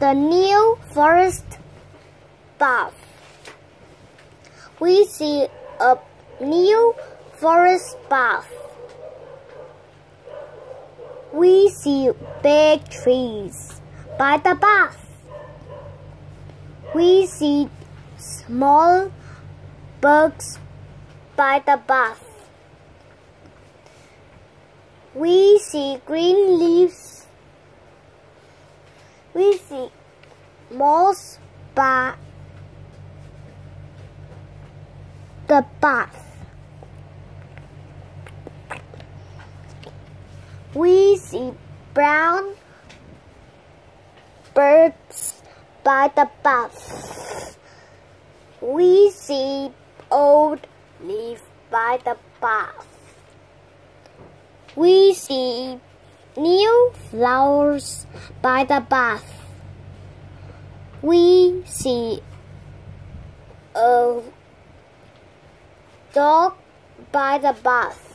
the new forest path. We see a new forest path. We see big trees by the path. We see small bugs by the path. We see green leaves. We see moss by the path. We see brown birds by the path. We see old leaf by the path. We see new flowers by the bath. We see a dog by the path.